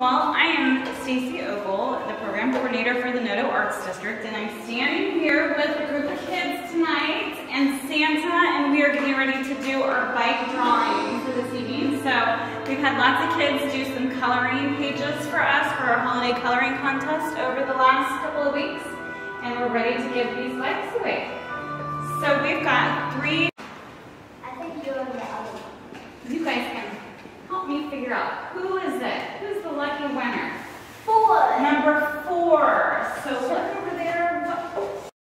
Well, I am Stacy Ogle, the program coordinator for the Noto Arts District, and I'm standing here with a group of kids tonight and Santa, and we are getting ready to do our bike drawing for this evening. So we've had lots of kids do some coloring pages for us for our holiday coloring contest over the last couple of weeks, and we're ready to give these bikes away. So we've got three. I think you're the other one. You guys can help me figure out who is